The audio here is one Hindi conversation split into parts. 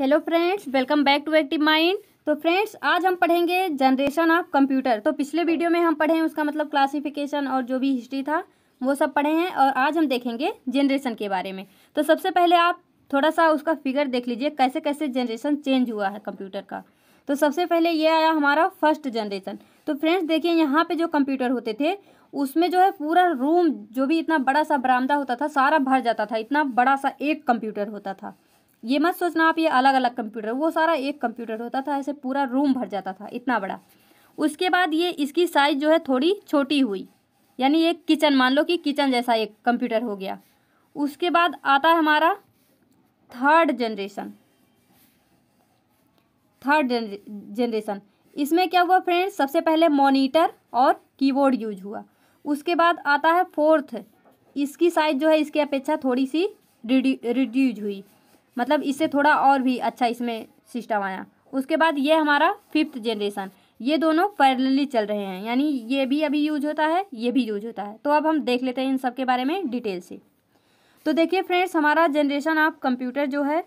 Hello friends welcome back to active mind तो फ्रेंड्स आज हम पढ़ेंगे जनरेशन ऑफ़ कंप्यूटर तो पिछले वीडियो में हम पढ़े हैं, उसका मतलब क्लासिफिकेशन और जो भी हिस्ट्री था, वो सब पढ़े हैं और आज हम देखेंगे जनरेशन के बारे में. तो सबसे पहले आप थोड़ा सा उसका फिगर देख लीजिए कैसे कैसे जनरेशन चेंज हुआ है कंप्यूटर का. तो सबसे पहले ये आया हमारा फ़र्स्ट जनरेशन तो फ्रेंड्स देखिए यहाँ पे जो कंप्यूटर होते थे, उसमें जो है पूरा रूम जो भी इतना बड़ा सा बरामदा होता था, सारा भर जाता था. इतना बड़ा सा एक कंप्यूटर होता था. ये मत सोचना आप ये अलग अलग कंप्यूटर, वो सारा एक कंप्यूटर होता था, ऐसे पूरा रूम भर जाता था, इतना बड़ा। उसके बाद ये, इसकी साइज़ जो है थोड़ी छोटी हुई। यानी एक किचन, मान लो कि किचन जैसा एक कंप्यूटर हो गया। उसके बाद आता है हमारा थर्ड जनरेशन थर्ड जनरेशन इसमें क्या हुआ फ्रेंड्स सबसे पहले मॉनिटर और कीबोर्ड यूज़ हुआ। उसके बाद आता है फोर्थ इसकी साइज़ जो है, इसकी अपेक्षा थोड़ी सी रिड्यूज हुई। मतलब इससे थोड़ा और भी अच्छा इसमें सिस्टम आया। उसके बाद ये हमारा फिफ्थ जनरेशन ये दोनों पैरेलली चल रहे हैं, यानी ये भी अभी यूज़ होता है, ये भी यूज़ होता है। तो अब हम देख लेते हैं इन सब के बारे में डिटेल से। तो देखिए फ्रेंड्स हमारा जनरेशन ऑफ़ कंप्यूटर जो है,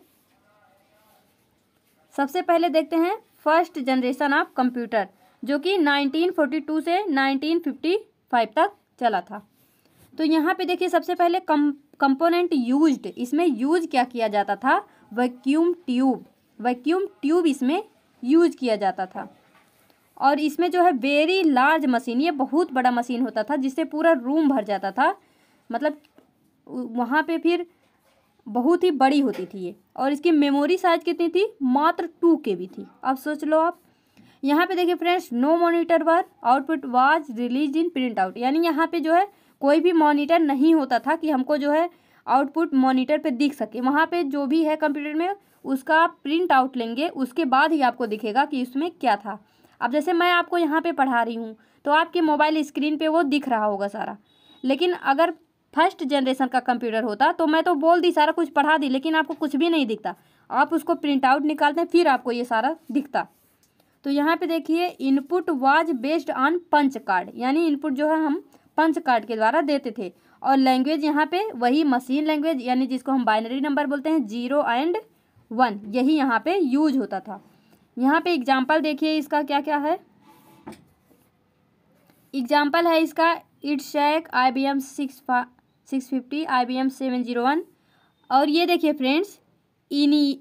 सबसे पहले देखते हैं फ़र्स्ट जनरेशन ऑफ़ कंप्यूटर जो कि 1942 से 1955 तक चला था। तो यहाँ पे देखिए, सबसे पहले कम कंपोनेंट यूज्ड इसमें यूज़ क्या किया जाता था? वैक्यूम ट्यूब वैक्यूम ट्यूब इसमें यूज़ किया जाता था। और इसमें जो है वेरी लार्ज मशीन ये बहुत बड़ा मशीन होता था, जिससे पूरा रूम भर जाता था। मतलब वहाँ पे फिर बहुत ही बड़ी होती थी ये। और इसकी मेमोरी साइज़ कितनी थी? मात्र टू के भी थी। अब सोच लो आप। यहाँ पे देखिए friends no monitor were output was release in print out यानी यहाँ पे जो है कोई भी मॉनिटर नहीं होता था कि हमको जो है आउटपुट मॉनिटर पे दिख सके। वहाँ पे जो भी है कंप्यूटर में, उसका प्रिंट आउट लेंगे, उसके बाद ही आपको दिखेगा कि उसमें क्या था। अब जैसे मैं आपको यहाँ पे पढ़ा रही हूँ तो आपके मोबाइल स्क्रीन पे वो दिख रहा होगा सारा। लेकिन अगर फ़र्स्ट जनरेशन का कंप्यूटर होता तो मैं तो बोल दी, सारा कुछ पढ़ा दी, लेकिन आपको कुछ भी नहीं दिखता। आप उसको प्रिंट आउट निकालते फिर आपको ये सारा दिखता। तो यहाँ पे देखिए, input was based on punch card, यानी इनपुट जो है हम पंच कार्ड के द्वारा देते थे। और लैंग्वेज यहाँ पे वही मशीन लैंग्वेज यानी जिसको हम बाइनरी नंबर बोलते हैं ज़ीरो एंड वन यही यहाँ पे यूज़ होता था। यहाँ पे एग्ज़ाम्पल देखिए इसका क्या क्या है। एग्ज़ाम्पल है इसका it sac I B M six six fifty I B M seven zero one और ये देखिए फ्रेंड्स इनी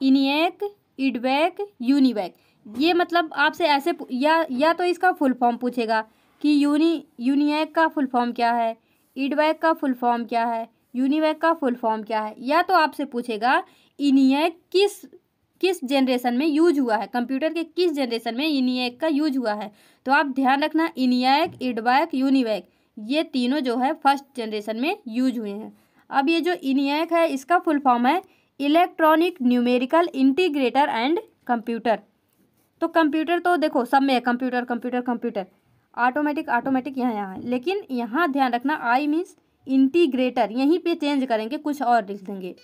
इनियक इडवैक यूनिवैक ये मतलब आपसे ऐसे या या तो इसका फुल फॉर्म पूछेगा। कि यूनी यूनियक का फुल फॉर्म क्या है? ईडवैक का फुल फॉर्म क्या है? यूनिवैक का फुल फॉर्म क्या है? या तो आपसे पूछेगा इनियक किस किस जनरेशन में यूज़ हुआ है? कंप्यूटर के किस जनरेशन में इनियक का यूज़ हुआ है? तो आप ध्यान रखना इनियक इडवैक यूनिवैक ये तीनों जो है फ़र्स्ट जनरेशन में यूज़ हुए हैं। अब ये जो इनियक है, इसका फुल फॉर्म है electronic numerical integrator and computer तो कंप्यूटर तो देखो, सब में है computer computer computer automatic automatic यहाँ यहाँ है। लेकिन यहाँ ध्यान रखना आई मीन्स इंटीग्रेटर यहीं पे चेंज करेंगे, कुछ और लिख देंगे।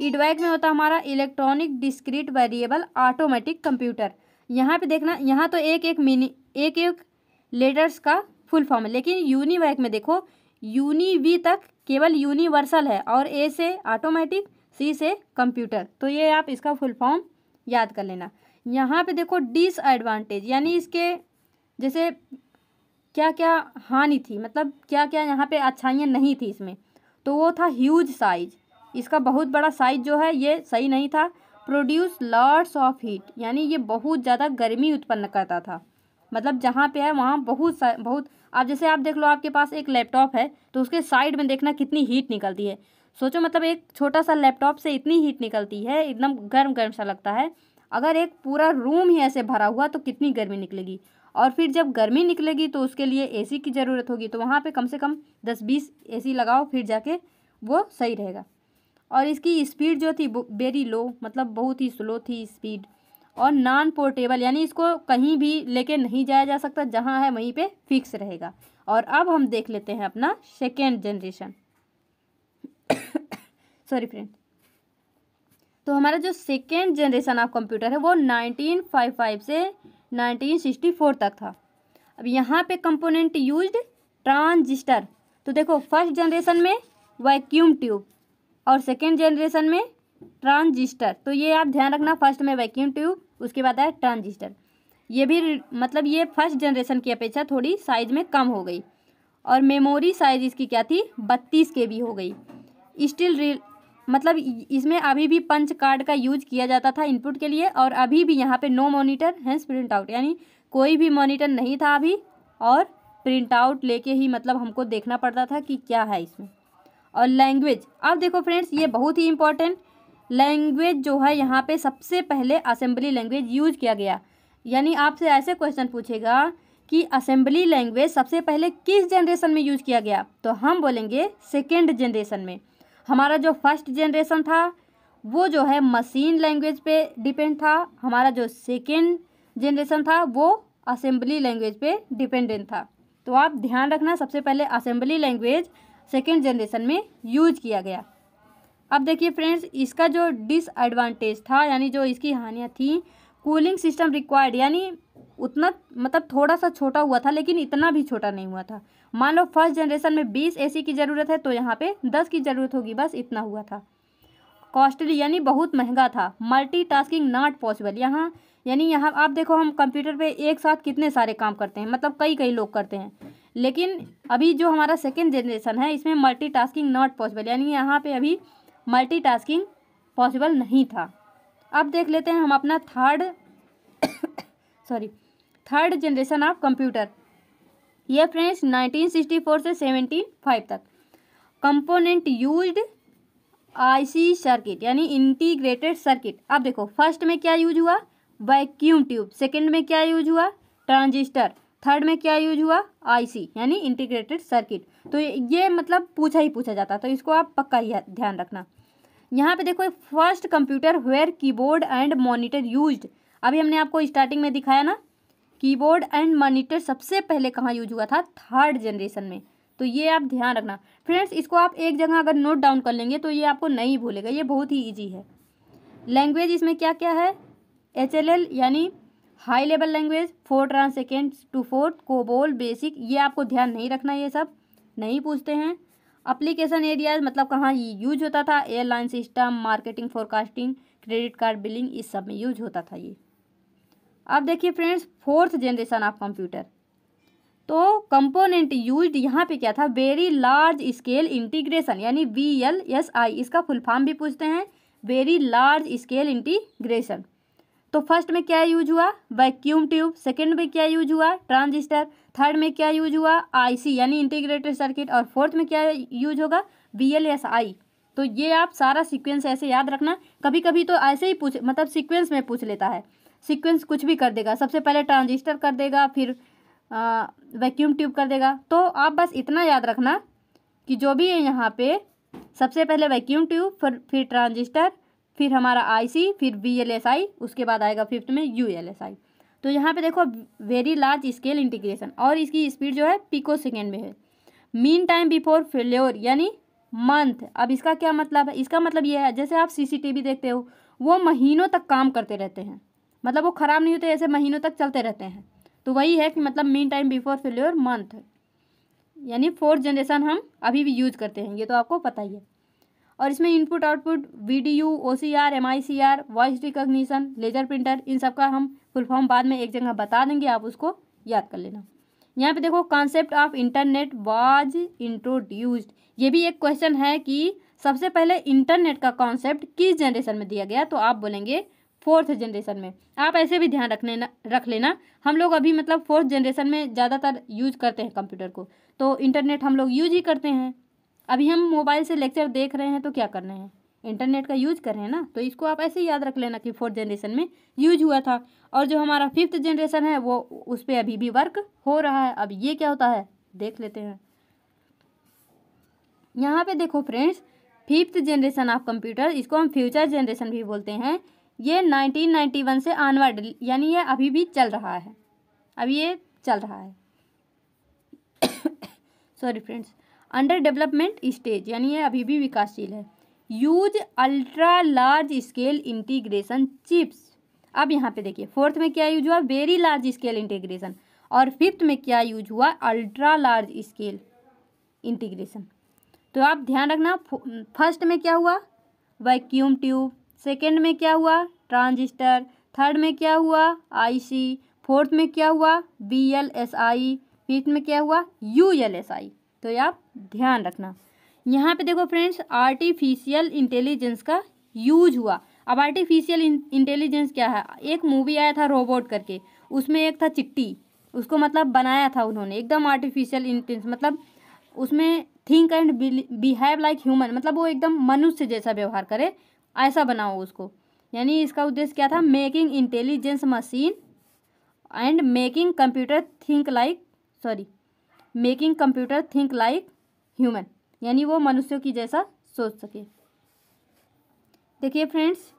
ईडवैक में होता हमारा electronic discrete variable automatic computer यहाँ पे देखना, यहाँ तो एक एक मिनी एक एक लेटर्स का फुल फॉर्म है। लेकिन यूनिवैक में देखो यूनी वी तक केवल यूनिवर्सल है और ए से ऑटोमेटिक सी से कंप्यूटर तो ये आप इसका फुल फॉर्म याद कर लेना। यहाँ पे देखो डिसएडवांटेज यानी इसके जैसे क्या क्या हानि थी? मतलब क्या क्या यहाँ पे अच्छाइयाँ नहीं थी इसमें? तो वो था ह्यूज साइज़ इसका बहुत बड़ा साइज़ जो है, ये सही नहीं था. प्रोड्यूस लॉर्ड्स ऑफ़ हीट यानी ये बहुत ज़्यादा गर्मी उत्पन्न करता था. मतलब जहाँ पे है, वहाँ बहुत बहुत, आप जैसे आप देख लो, आपके पास एक लैपटॉप है तो उसके साइड में देखना कितनी हीट निकलती है. सोचो मतलब एक छोटा सा लैपटॉप से इतनी हीट निकलती है, एकदम गर्म गर्म सा लगता है. अगर एक पूरा रूम ही ऐसे भरा हुआ तो कितनी गर्मी निकलेगी? और फिर जब गर्मी निकलेगी तो उसके लिए एसी की ज़रूरत होगी। तो वहाँ पे कम से कम दस बीस एसी लगाओ, फिर जाके वो सही रहेगा। और इसकी स्पीड जो थी वेरी लो मतलब बहुत ही स्लो थी स्पीड। और नॉन पोर्टेबल यानी इसको कहीं भी लेके नहीं जाया जा सकता, जहाँ है वहीं पे फिक्स रहेगा। और अब हम देख लेते हैं अपना सेकेंड जनरेशन सॉरी फ्रेंड तो हमारा जो सेकेंड जनरेशन ऑफ़ कंप्यूटर है, वो नाइनटीन फाइव फाइव से 1964 तक था। अब यहाँ पे कंपोनेंट यूज्ड ट्रांजिस्टर। तो देखो, फ़र्स्ट जनरेशन में वैक्यूम ट्यूब और सेकेंड जनरेशन में ट्रांजिस्टर। तो ये आप ध्यान रखना, फ़र्स्ट में वैक्यूम ट्यूब, उसके बाद आया ट्रांजिस्टर। ये भी मतलब ये फ़र्स्ट जनरेशन की अपेक्षा थोड़ी साइज़ में कम हो गई। और मेमोरी साइज़ इसकी क्या थी? बत्तीस के हो गई। स्टिल मतलब इसमें अभी भी पंच कार्ड का यूज़ किया जाता था इनपुट के लिए और अभी भी यहाँ पे no monitor hence print out यानी कोई भी मॉनिटर नहीं था अभी और प्रिंट आउट लेके ही मतलब हमको देखना पड़ता था कि क्या है इसमें। और लैंग्वेज अब देखो फ्रेंड्स ये बहुत ही इंपॉर्टेंट लैंग्वेज जो है, यहाँ पे सबसे पहले असेंबली लैंग्वेज यूज़ किया गया। यानी आपसे ऐसे क्वेश्चन पूछेगा कि असेंबली लैंग्वेज सबसे पहले किस जनरेशन में यूज़ किया गया? तो हम बोलेंगे सेकेंड जनरेशन में। हमारा जो फ़र्स्ट जनरेशन था, वो जो है मशीन लैंग्वेज पे डिपेंड था। हमारा जो सेकेंड जनरेशन था, वो असेंबली लैंग्वेज पे डिपेंडेंट था। तो आप ध्यान रखना, सबसे पहले असेंबली लैंग्वेज सेकेंड जनरेशन में यूज़ किया गया। अब देखिए फ्रेंड्स, इसका जो डिसएडवांटेज था, यानी जो इसकी हानियाँ थी कूलिंग सिस्टम रिक्वायर्ड यानी उतना मतलब थोड़ा सा छोटा हुआ था, लेकिन इतना भी छोटा नहीं हुआ था। मान लो फ़र्स्ट जनरेशन में बीस एसी की ज़रूरत है तो यहाँ पे दस की ज़रूरत होगी, बस इतना हुआ था। कॉस्टली यानी बहुत महँगा था। मल्टी टास्किंग नॉट पॉसिबल यहाँ, यानी यहाँ, आप देखो, हम कंप्यूटर पे एक साथ कितने सारे काम करते हैं मतलब कई कई लोग करते हैं। लेकिन अभी जो हमारा सेकेंड जनरेशन है, इसमें मल्टी नॉट पॉसिबल यानी यहाँ पे अभी मल्टी पॉसिबल नहीं था। अब देख लेते हैं हम अपना third sorry third generation of computer ये फ्रेंड्स 1964 से 75 तक। कंपोनेंट यूज्ड आईसी सर्किट यानी इंटीग्रेटेड सर्किट अब देखो फ़र्स्ट में क्या यूज़ हुआ? वैक्यूम ट्यूब सेकंड में क्या यूज़ हुआ? ट्रांजिस्टर थर्ड में क्या यूज़ हुआ? आईसी यानी इंटीग्रेटेड सर्किट तो ये मतलब पूछा ही पूछा जाता तो इसको आप पक्का ही ध्यान रखना। यहाँ पे देखो first computer where keyboard and monitor used अभी हमने आपको स्टार्टिंग में दिखाया ना कीबोर्ड एंड मॉनिटर सबसे पहले कहाँ यूज़ हुआ था? थर्ड जनरेशन में। तो ये आप ध्यान रखना। फ्रेंड्स इसको आप एक जगह अगर नोट डाउन कर लेंगे तो ये आपको नहीं भूलेगा। ये बहुत ही ईजी है। लैंग्वेज इसमें क्या क्या है एचएलएल यानी high level language FORTRAN second to fourth COBOL BASIC ये आपको ध्यान नहीं रखना ये सब। नहीं पूछते हैं। अप्लीकेशन एरियाज़ मतलब कहाँ ये यूज़ होता था? Airline system marketing forecasting credit card billing इस सब में यूज़ होता था ये। अब देखिए friends fourth generation of computer तो कंपोनेंट यूज़ यहाँ पे क्या था? वेरी लार्ज स्केल इंटीग्रेशन यानी वी एल एस आई इसका फुल फॉर्म भी पूछते हैं। वेरी लार्ज स्केल इंटीग्रेशन तो फ़र्स्ट में क्या यूज़ हुआ? वैक्यूम ट्यूब सेकंड में क्या यूज़ हुआ? ट्रांजिस्टर थर्ड में क्या यूज़ हुआ? आईसी यानी इंटीग्रेटेड सर्किट और फोर्थ में क्या यूज़ होगा? वी एल एस आई तो ये आप सारा सीक्वेंस ऐसे याद रखना। कभी कभी तो ऐसे ही पूछ मतलब सीक्वेंस में पूछ लेता है। सीक्वेंस कुछ भी कर देगा। सबसे पहले ट्रांजिस्टर कर देगा, फिर वैक्यूम ट्यूब कर देगा। तो आप बस इतना याद रखना कि जो भी है यहाँ पे, सबसे पहले वैक्यूम ट्यूब फिर फिर ट्रांजिस्टर फिर हमारा आईसी फिर वी एल एस आई उसके बाद आएगा फिफ्थ में यू एल एस आई तो यहाँ पे देखो वेरी लार्ज स्केल इंटीग्रेशन और इसकी स्पीड जो है पिको सेकेंड में है। मीन टाइम बिफोर फेल्योर यानी मंथ अब इसका क्या मतलब है? इसका मतलब ये है, जैसे आप सीसीटीवी देखते हो, वो महीनों तक काम करते रहते हैं। मतलब वो ख़राब नहीं होते, ऐसे महीनों तक चलते रहते हैं। तो वही है कि मतलब mean time before failure month यानी फोर्थ जनरेशन हम अभी भी यूज़ करते हैं, ये तो आपको पता ही है। और इसमें input output V D U O C R M I C R voice recognition laser printer इन सब का हम फुल फॉर्म बाद में एक जगह बता देंगे, आप उसको याद कर लेना। यहाँ पे देखो concept of internet was introduced ये भी एक क्वेश्चन है कि सबसे पहले इंटरनेट का कॉन्सेप्ट किस जनरेशन में दिया गया तो आप बोलेंगे फोर्थ जनरेशन में। आप ऐसे भी ध्यान रखने रख लेना। हम लोग अभी मतलब फोर्थ जनरेशन में ज़्यादातर यूज़ करते हैं कंप्यूटर को। तो इंटरनेट हम लोग यूज़ ही करते हैं। अभी हम मोबाइल से लेक्चर देख रहे हैं तो क्या कर रहे हैं? इंटरनेट का यूज़ कर रहे हैं ना? तो इसको आप ऐसे याद रख लेना कि फोर्थ जनरेशन में यूज़ हुआ था। और जो हमारा फिफ्थ जनरेशन है, वो उस पर अभी भी वर्क हो रहा है। अब ये क्या होता है? देख लेते हैं। यहाँ पे देखो friends, fifth generation of computer, इसको हम फ्यूचर जनरेशन भी बोलते हैं। ये 1991 से ऑनवर्ड यानी ये अभी भी चल रहा है। अभी ये चल रहा है। Sorry friends under development stage, यानी ये अभी भी विकासशील है। Use ultra large scale integration chips. अब यहाँ पे देखिए, फोर्थ में क्या यूज़ हुआ? Very large scale integration. और फिफ्थ में क्या यूज़ हुआ? Ultra large scale integration. तो आप ध्यान रखना फ़र्स्ट में क्या हुआ? Vacuum tube. सेकेंड में क्या हुआ? ट्रांजिस्टर। थर्ड में क्या हुआ? आईसी। फोर्थ में क्या हुआ? B L S I. Fifth में क्या हुआ? U L S I. तो ये आप ध्यान रखना। यहाँ पे देखो फ्रेंड्स आर्टिफिशियल इंटेलिजेंस का यूज़ हुआ। अब आर्टिफिशियल इंटेलिजेंस क्या है? एक मूवी आया था रोबोट करके। उसमें एक था चिट्टी। उसको मतलब बनाया था उन्होंने। एकदम आर्टिफिशियल इंटेलिजेंस मतलब उसमें think and behave like human मतलब वो एकदम मनुष्य जैसा व्यवहार करे, ऐसा बनाओ उसको। यानी इसका उद्देश्य क्या था? Making intelligence machine and making computer think like sorry making computer think like human, यानी वो मनुष्यों की जैसा सोच सके। देखिए फ्रेंड्स,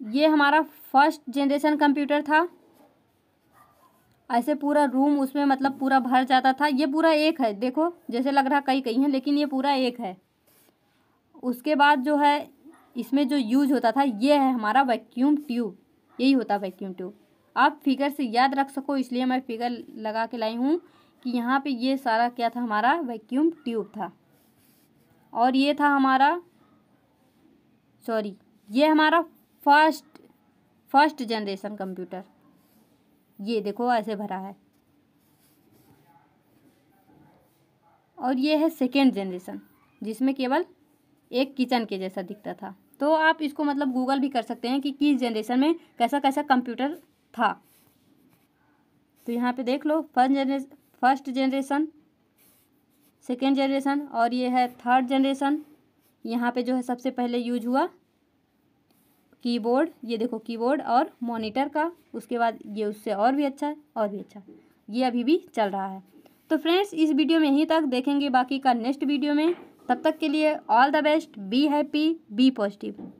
ये हमारा फ़र्स्ट जनरेशन कंप्यूटर था। ऐसे पूरा रूम उसमें मतलब पूरा भर जाता था। ये पूरा एक है, देखो, जैसे लग रहा कई कई हैं, लेकिन ये पूरा एक है। उसके बाद जो है, इसमें जो यूज़ होता था, ये है हमारा वैक्यूम ट्यूब, यही होता वैक्यूम ट्यूब। आप फिगर से याद रख सको, इसलिए मैं फिगर लगा के लाई हूँ कि यहाँ पे ये सारा क्या था हमारा? वैक्यूम ट्यूब था। और ये था हमारा, सॉरी, ये हमारा फ़र्स्ट फ़र्स्ट जनरेशन कंप्यूटर। ये देखो, ऐसे भरा है। और ये है सेकेंड जनरेशन, जिसमें केवल एक किचन के जैसा दिखता था। तो आप इसको मतलब गूगल भी कर सकते हैं कि किस जनरेशन में कैसा कैसा कंप्यूटर था। तो यहाँ पे देख लो first generation first generation second generation और ये है थर्ड जनरेशन यहाँ पे जो है सबसे पहले यूज़ हुआ कीबोर्ड ये देखो कीबोर्ड और मॉनिटर का। उसके बाद ये उससे और भी अच्छा है, और भी अच्छा। ये अभी भी चल रहा है। तो फ्रेंड्स इस वीडियो में यहीं तक। देखेंगे बाकी का नेक्स्ट वीडियो में। तब तक के लिए all the best be happy be positive